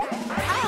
はい